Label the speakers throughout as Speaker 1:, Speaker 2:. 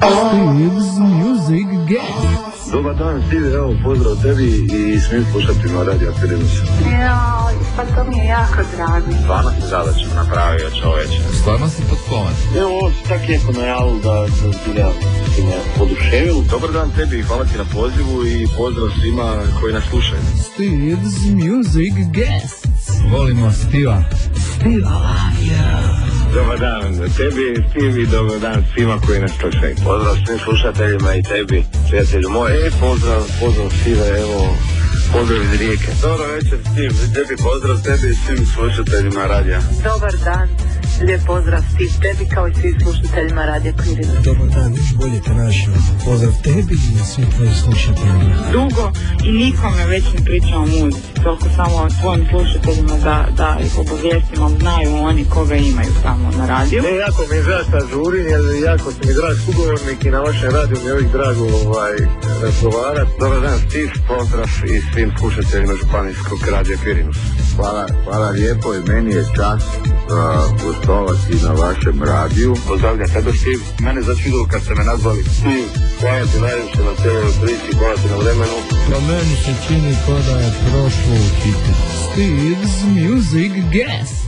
Speaker 1: Steve's Music Guest.
Speaker 2: Dobar dan, Steve, evo pozdrav tebi i svim slušateljima Radio Akademisa.
Speaker 3: Jao, pa to mi je jako drago.
Speaker 2: Stvarno si zadaću napravio čoveče.
Speaker 1: Stvarno si potkovan.
Speaker 2: Evo, ovo si tak lijepo najavil da sam zbilja si me poduševil. Dobar dan tebi i hvala ti na pozivu i pozdrav svima koji nas slušaju.
Speaker 1: Steve's Music Guest. Volimo Stiva. Stiva,
Speaker 2: Dobar dan tebi, Steve, i dobar dan svima koji nas slušaju. Pozdrav svim slušateljima i tebi, prijatelju moj. E, pozdrav, pozdrav Steve, evo, pozdrav iz Rijeke. Dobro večer, Steve, tebi pozdrav tebi i svim slušateljima radija.
Speaker 3: Dobar dan. Lijep pozdrav Steve tebi kao i svim slušateljima Radija Kvirina.
Speaker 4: Dobar dan, još bolje te našao. Pozdrav tebi i svim tvojim slušateljima.
Speaker 5: dugo i nikome već ne pričam o muzici. Toliko samo svojim slušateljima da, da ih obavijestimo, znaju oni koga imaju tamo na radiju.
Speaker 2: E, jako mi je žao šta žurim, jer jako si mi drag sugovornik i na vašem radiju mi je uvijek drago ovaj, razgovarat. Dobar dan, Steve, pozdrav i svim slušateljima Županijskog radija Pirinus. Hvala, hvala lijepo i meni je čast uh, gostovati na vašem radiju. Pozdravljam tebe, Steve. Mene začudilo kad ste me nazvali Steve. Hvala ti najviše na cijeloj priči, hvala ti na vremenu.
Speaker 4: Pa meni se čini ko da je prošlo u hitu.
Speaker 1: Steve's Music Guests.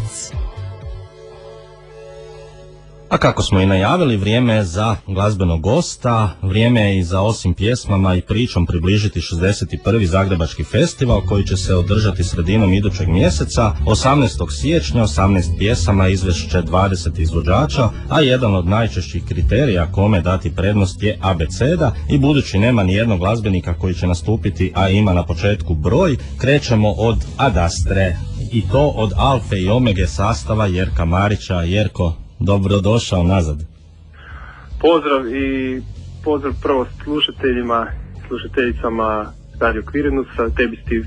Speaker 6: A kako smo i najavili, vrijeme je za glazbenog gosta, vrijeme je i za osim pjesmama i pričom približiti 61. Zagrebački festival koji će se održati sredinom idućeg mjeseca, 18. siječnja, 18 pjesama, izvešće 20 izvođača, a jedan od najčešćih kriterija kome dati prednost je abeceda i budući nema ni jednog glazbenika koji će nastupiti, a ima na početku broj, krećemo od Adastre i to od Alfe i Omege sastava Jerka Marića. Jerko, Dobrodošao nazad.
Speaker 7: Pozdrav i pozdrav prvo slušateljima, slušateljicama Radio Kvirinusa, tebi Steve.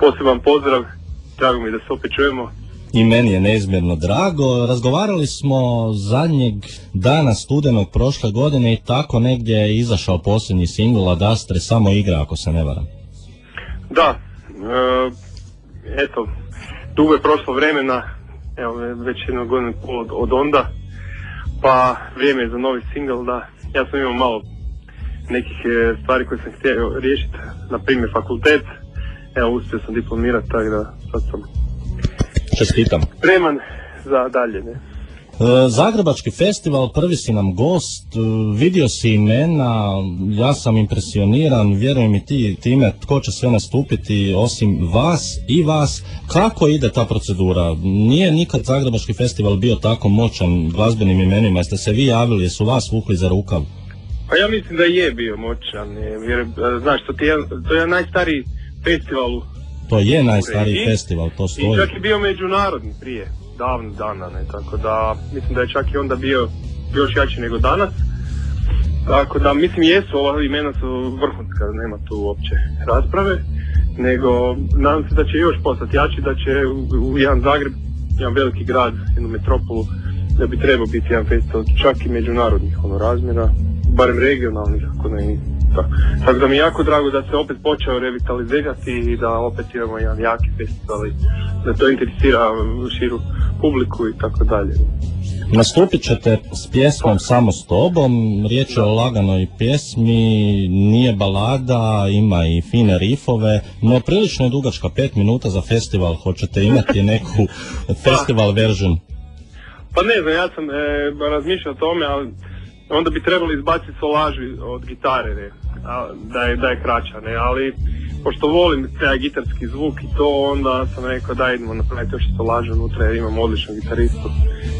Speaker 7: Poseban pozdrav, drago mi da se opet čujemo.
Speaker 6: I meni je neizmjerno drago. Razgovarali smo zadnjeg dana studenog prošle godine i tako negdje je izašao posljednji singl Adastre samo igra ako se ne varam.
Speaker 7: Da, e, eto, dugo je prošlo vremena, evo već jednu godinu pol od, od onda, pa vrijeme je za novi singl da ja sam imao malo nekih e, stvari koje sam htio riješiti, na primjer fakultet, evo uspio sam diplomirati, tako da sad sam
Speaker 6: Čestitam.
Speaker 7: spreman za dalje, ne.
Speaker 6: E, Zagrebački festival, prvi si nam gost, e, vidio si imena, ja sam impresioniran, vjerujem i ti time tko će sve nastupiti osim vas i vas. Kako ide ta procedura? Nije nikad Zagrebački festival bio tako moćan glazbenim imenima, jeste se vi javili, jesu vas vukli za rukav?
Speaker 7: Pa ja mislim da je bio moćan, je, jer, e, znaš, to, ti je, to je najstariji festival
Speaker 6: To je najstariji
Speaker 7: I-
Speaker 6: festival, to
Speaker 7: i
Speaker 6: stoji.
Speaker 7: čak je bio međunarodni prije, davno dana, ne, tako da mislim da je čak i onda bio još jači nego danas. Tako da, mislim, jesu, ova imena su vrhunska, nema tu uopće rasprave, nego nadam se da će još postati jači, da će u, u jedan Zagreb, jedan veliki grad, jednu metropolu, da bi trebao biti jedan festival čak i međunarodnih ono, razmjera, barem regionalnih, ako ne i tako. Tako da mi je jako drago da se opet počeo revitalizirati i da opet imamo jedan jaki festival i da to interesira širu publiku i tako dalje.
Speaker 6: Nastupit ćete s pjesmom Samo s tobom, riječ je o laganoj pjesmi, nije balada, ima i fine rifove, no prilično je dugačka, pet minuta za festival, hoćete imati neku festival version.
Speaker 7: Pa ne znam, ja sam e, razmišljao o tome, ali onda bi trebali izbaciti solažu od gitare, ne, a, da, je, da je kraća, ne, ali pošto volim taj gitarski zvuk i to, onda sam rekao da idemo napraviti još solažu unutra jer imam odličnog gitaristu,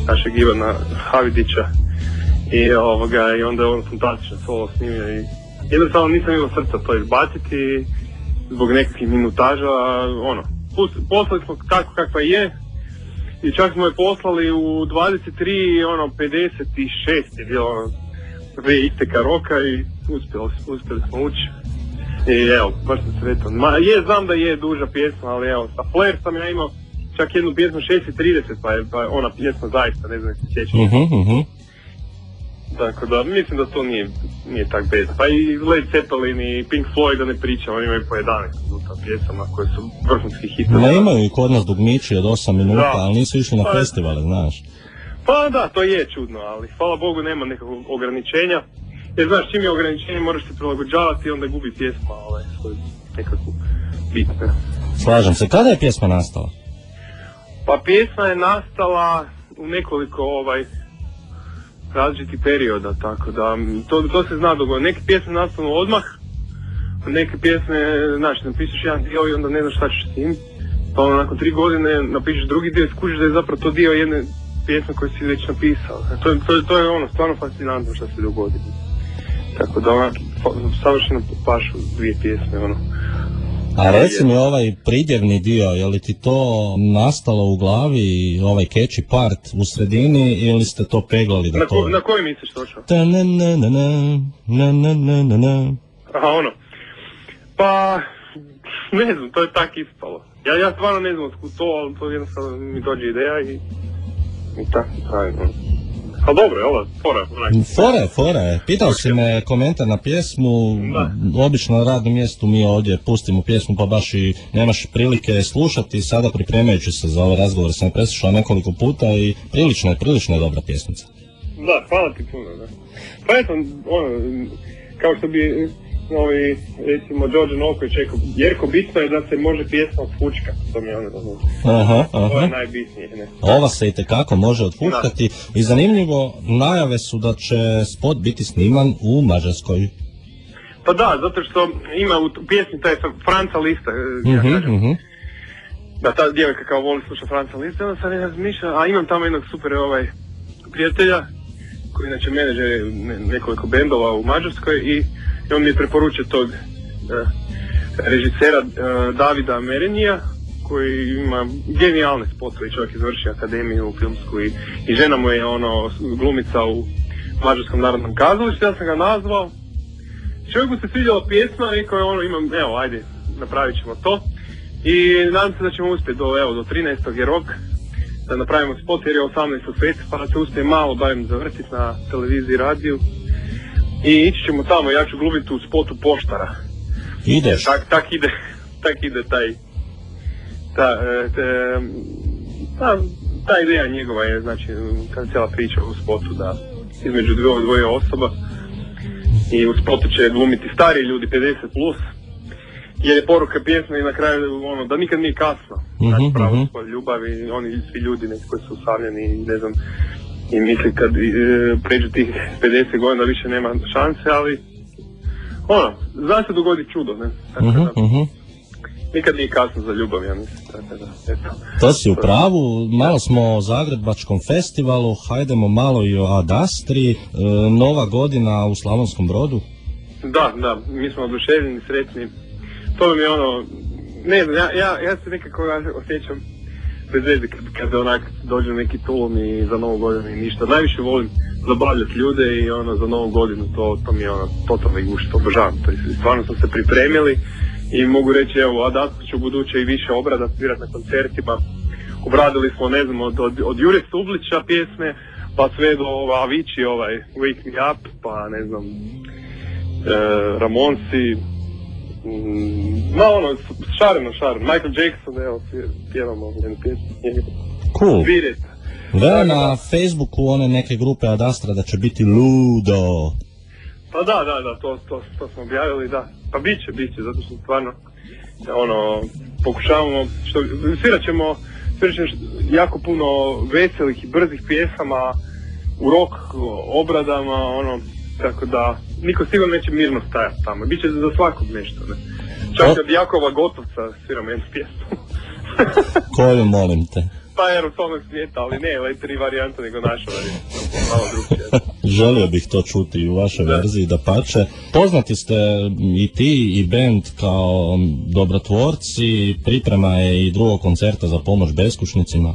Speaker 7: našeg Ivana Havidića. I, ovoga, i onda je on fantastičan solo snimio i jednostavno nisam imao srca to izbaciti zbog nekakvih minutaža, ono, poslali smo tako kakva je, i čak smo je poslali u 23, ono, 56 je bilo ono, prije isteka roka i uspjeli, uspjeli smo ući. I evo, baš sam sretan. Ma, je, znam da je duža pjesma, ali evo, sa Flair sam ja imao čak jednu pjesmu 6.30, pa je, pa ona pjesma zaista, ne znam se sjećaš.
Speaker 6: Mhm, mhm.
Speaker 7: Tako da, mislim da to nije, nije tak bez. Pa i Led Zeppelin i Pink Floyd, da ne pričam, oni imaju po 11 minuta pjesama koje su vrhunski hitovi.
Speaker 6: Ne imaju i kod nas dugmići od 8 minuta,
Speaker 7: Da.
Speaker 6: ali nisu išli na
Speaker 7: Pa-
Speaker 6: festivale, znaš.
Speaker 7: Pa da, to je čudno, ali hvala Bogu nema nekakvog ograničenja. jer znaš, čim je ograničenje moraš se prilagođavati i onda gubi pjesma ovaj, svoju nekakvu bit. ne.
Speaker 6: Slažem se. Kada je pjesma nastala?
Speaker 7: Pa pjesma je nastala u nekoliko ovaj različitih perioda, tako da to, to se zna dogoditi. Neke pjesme nastanu odmah, neke pjesme, znaš, napišeš jedan dio i onda ne znaš šta ćeš s tim. Pa onda nakon tri godine napišeš drugi dio i skužiš da je zapravo to dio jedne pjesme koju si već napisao. To, je- to, je- to je ono stvarno fascinantno što se dogodi. Tako da onak, fa- savršeno pašu dvije pjesme, ono.
Speaker 6: A reci mi ovaj pridjevni dio, je li ti to nastalo u glavi, ovaj catchy part u sredini ili ste to peglali da
Speaker 7: Na,
Speaker 6: to...
Speaker 7: ko, na koji misliš točno?
Speaker 6: Ta na na, na na na na na.
Speaker 7: Aha, ono. Pa, ne znam, to je tak ispalo. Ja, ja stvarno ne znam otkud to, ali to jednostavno mi dođe ideja i... Tako. Ali dobro je, ova fora, onak.
Speaker 6: Fore, fore. Pitao si me komentar na pjesmu,
Speaker 7: Da.
Speaker 6: obično na radnom mjestu mi ovdje pustimo pjesmu pa baš i nemaš prilike slušati, sada pripremajući se za ovaj razgovor sam je preslušao nekoliko puta i prilično je, prilično je dobra pjesmica.
Speaker 7: Da, hvala ti puno, da. Pa eto, ono, kao što bi ovi, recimo, Đorđe Novković rekao, Jerko, bitno je da se može pjesma fučka, to mi je ono, ono,
Speaker 6: Aha,
Speaker 7: to je
Speaker 6: aha.
Speaker 7: najbitnije, ne.
Speaker 6: Ova se i tekako može otfuškati i zanimljivo, najave su da će spot biti sniman u Mađarskoj.
Speaker 7: Pa da, zato što ima u pjesmi taj Franca Lista, e, ja
Speaker 6: Mhm,
Speaker 7: kažem,
Speaker 6: mhm.
Speaker 7: da ta djevojka kao voli sluša Franca Lista, onda sam ja razmišljao, a imam tamo jednog super ovaj prijatelja, koji je inače menadžer ne- nekoliko bendova u Mađarskoj i, i on mi je preporučio tog e, režisera e, Davida Merenija, koji ima genijalne spotove, čovjek je završio akademiju filmsku i, i žena mu je ono glumica u Mađarskom narodnom kazalištu, ja sam ga nazvao Čovjeku se svidjela pjesma, rekao je ono, imam, evo, ajde, napravit ćemo to. I nadam se da ćemo uspjeti do, evo, do 13. je rok da napravimo spot jer je 18. svet, pa da se uspije malo barem zavrtiti na televiziji i radiju. I ići ćemo tamo, ja ću glumiti u spotu poštara.
Speaker 6: Ideš.
Speaker 7: Tak, tak ide, tak ide taj, ta, e, te, ta, ta ideja njegova je, znači, cijela priča u spotu da između dvoje, dvoje osoba i u spotu će glumiti stari ljudi 50 plus jer je poruka pjesme i na kraju ono da nikad nije kasno znači
Speaker 6: Mhm,
Speaker 7: pravo
Speaker 6: mhm.
Speaker 7: ljubavi oni svi ljudi neki koji su usamljeni ne znam i misli kad e, pređu tih 50 godina više nema šanse ali ono zna se dogoditi čudo ne tako
Speaker 6: Mhm,
Speaker 7: da
Speaker 6: mhm.
Speaker 7: nikad nije kasno za ljubav ja mislim tako da eto
Speaker 6: To si u pravu, malo smo o Zagrebačkom festivalu, hajdemo malo i o Adastri, e, nova godina u Slavonskom brodu.
Speaker 7: Da, da, mi smo oduševljeni, sretni. To mi je ono, ne znam, ja, ja, ja se nekako osjećam bez veze kad, kad onak dođe neki tulum i za novu godinu i ništa. Najviše volim zabavljati ljude i ono za novu godinu to, to mi je ono totalni gušt, obožavam. To stvarno smo se pripremili i mogu reći evo, Adastra će u buduće i više obrada svirati na koncertima. Obradili smo, ne znam, od, od, od Jure Sublića pjesme, pa sve do ova, Avicii, ovaj Wake Me Up, pa ne znam, e, Ramonsi, ma ono, šareno, šareno, Michael Jackson, evo, pje- pjevamo jednu pjesmu.
Speaker 6: Cool.
Speaker 7: Spirit.
Speaker 6: Vele na Facebooku one neke grupe Adastra da će biti ludo.
Speaker 7: Pa da, da, da, to, to, to smo objavili, da. Pa bit će, bit će, zato što stvarno, ono, pokušavamo, što, svirat ćemo, svirat ćemo jako puno veselih i brzih pjesama, u rock obradama, ono, tako da, niko sigurno neće mirno stajati tamo, bit će za svakog nešto, ne. Čak od Jakova Gotovca sviramo jednu pjesmu.
Speaker 6: Koju molim te?
Speaker 7: pa aerosolnog svijeta, ali ne, ovaj tri varijanta, nego naša varijanta, malo.
Speaker 6: Želio bih to čuti i u vašoj verziji da pače. Poznati ste i ti i band kao dobrotvorci, priprema je i drugog koncerta za pomoć beskućnicima.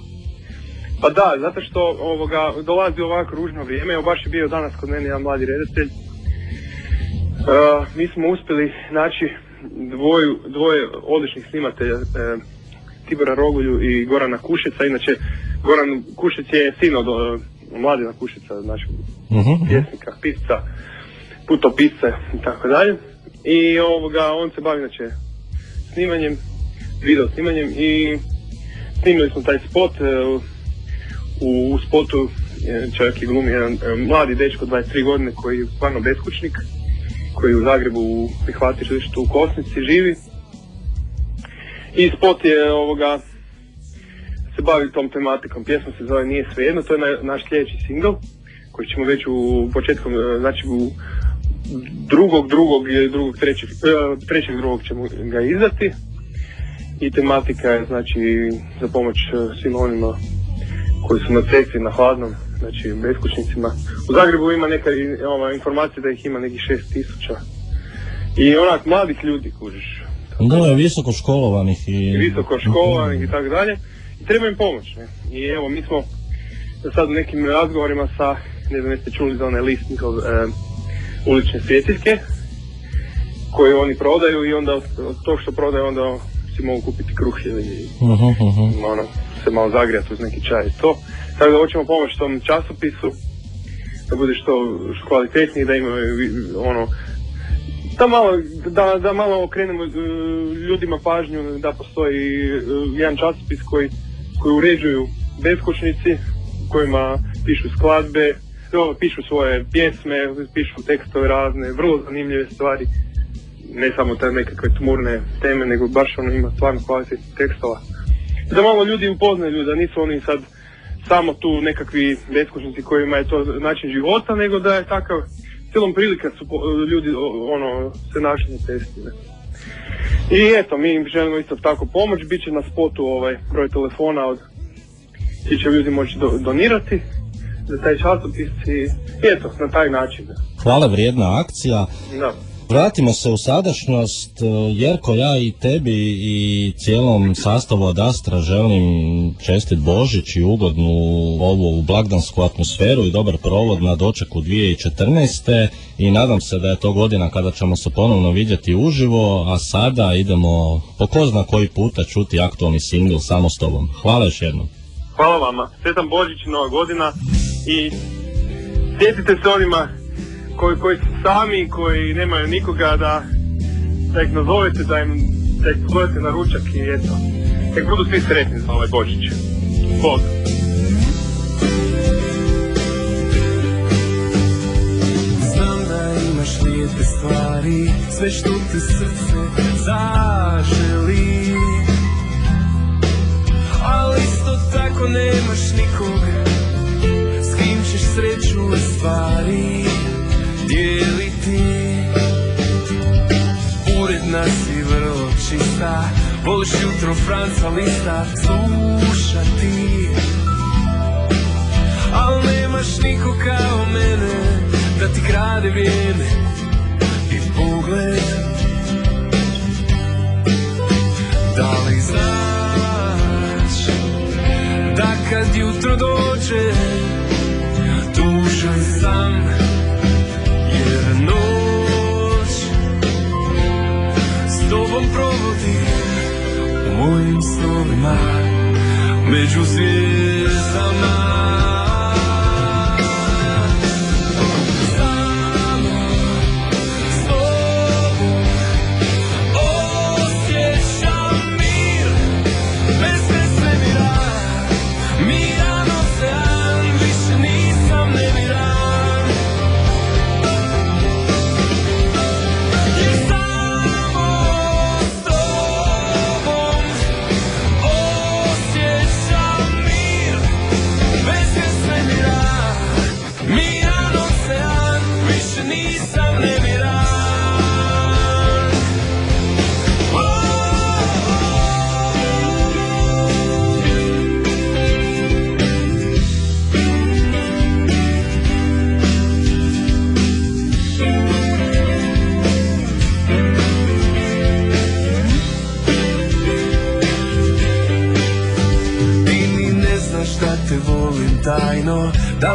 Speaker 7: Pa da, zato što ovoga, dolazi ovako ružno vrijeme, evo baš je bio danas kod mene jedan mladi redatelj. Uh, mi smo uspjeli naći dvoju, dvoje odličnih snimatelja, e, Tibora Rogulju i Gorana Kušica. Inače, Goran Kušic je sin od e, Mladina Kušica, našeg
Speaker 6: Mhm.
Speaker 7: pjesnika, pisca, putopisca i tako dalje. I ovoga, on se bavi znači snimanjem, video snimanjem i snimili smo taj spot. E, u, u spotu jedan čovjek je glumi jedan e, mladi dečko 23 godine koji je stvarno beskućnik, koji u Zagrebu u prihvatilištu u Kosnici živi. I spot je ovoga, se bavi tom tematikom. Pjesma se zove Nije svejedno, to je na- naš sljedeći single koji ćemo već u početkom, e, znači u drugog, drugog, ili drugog, trećeg, e, trećeg drugog ćemo ga izdati. I tematika je znači za pomoć e, svim onima koji su na cesti, na hladnom, znači beskućnicima. U Zagrebu ima neka ova, informacija da ih ima nekih šest tisuća. I onak mladih ljudi, kužiš.
Speaker 6: Da, je visoko školovanih i...
Speaker 7: I visoko školovanih i tako dalje. I treba im pomoć. Ne? I evo, mi smo sad u nekim razgovorima sa, ne znam jeste čuli za onaj list njihov e, ulične svjetiljke koje oni prodaju i onda od od tog što prodaju onda si mogu kupiti kruh ili
Speaker 6: Mhm, mhm.
Speaker 7: ono, se malo zagrijati uz neki čaj i to. Tako da hoćemo pomoći tom časopisu da bude što, kvalitetniji, da imaju ono, da malo, da, da malo okrenemo e, ljudima pažnju da postoji e, jedan časopis koji, koji uređuju beskućnici, kojima pišu skladbe, no, pišu svoje pjesme, pišu tekstove razne, vrlo zanimljive stvari, ne samo te nekakve tmurne teme, nego baš ono ima stvarno kvalitetnih tekstova. Da malo ljudi upoznaju, da nisu oni sad samo tu nekakvi beskućnici kojima je to način života, nego da je takav cijelom prilika su ljudi ono se našli na cesti. Ne? I eto, mi im želimo isto tako pomoć, bit će na spotu ovaj broj telefona od gdje će ljudi moći do- donirati za taj časopis i eto, na taj način.
Speaker 6: Hvale vrijedna akcija.
Speaker 7: Da.
Speaker 6: Vratimo se u sadašnjost. E, Jerko, ja i tebi i cijelom sastavu od Astra želim čestit Božić i ugodnu ovu blagdansku atmosferu i dobar provod na dočeku 2014. I nadam se da je to godina kada ćemo se ponovno vidjeti uživo, a sada idemo po ko zna koji puta čuti aktualni singl samo s tobom. Hvala još jednom.
Speaker 7: Hvala vama. Sretan Božić Nova godina i sjetite se onima koji, koji su sami, koji nemaju nikoga da, da ih nazovete, da im da ih pozovete na ručak i eto. Nek budu svi sretni za ovaj Božić. Bog.
Speaker 8: Da imaš lijepe stvari Sve što ti srce zaželi Ali isto tako nemaš nikog S kim ćeš sreću stvari čista Voliš jutro Franca Lista. Slušati. Al nemaš niko kao mene Među zvijezdama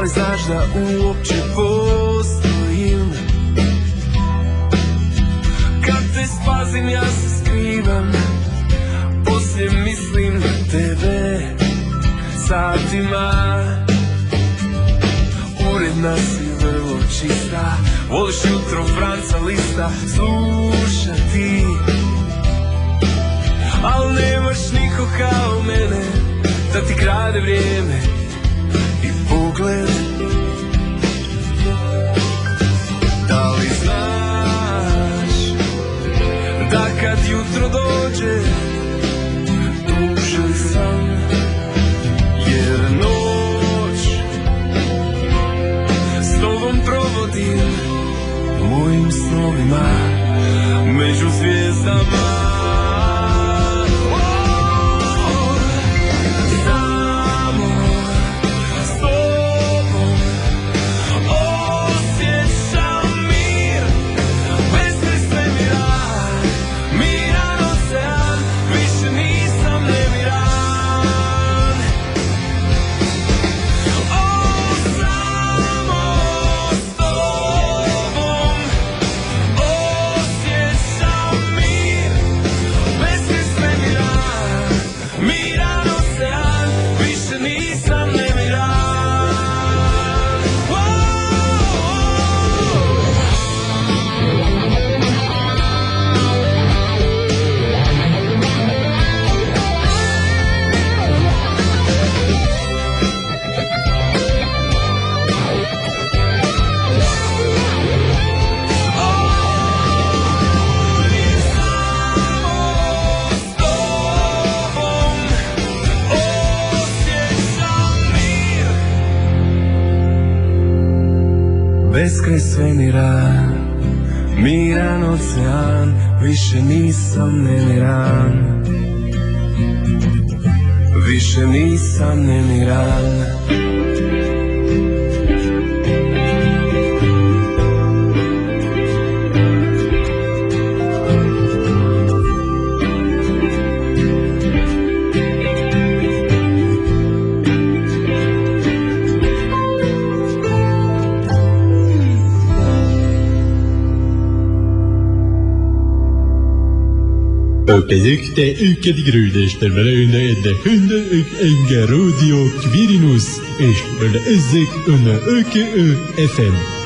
Speaker 8: li znaš da uopće postojim? Kad te spazim ja se skrivam Poslije mislim na tebe. Satima Uredna si vrlo čista. Voliš jutro Franca Lista Slušati. Al nemaš niko kao mene Da ti krade vrijeme pogled. Da li znaš Da kad jutro dođe Beskraj svemira, miran ocean, više nisam nemiran. Više nisam nemiran.
Speaker 9: közökte őket grődéstelmeleőne de hündők enge Ródió Quirinus, és bele ezek önne öke ő FM.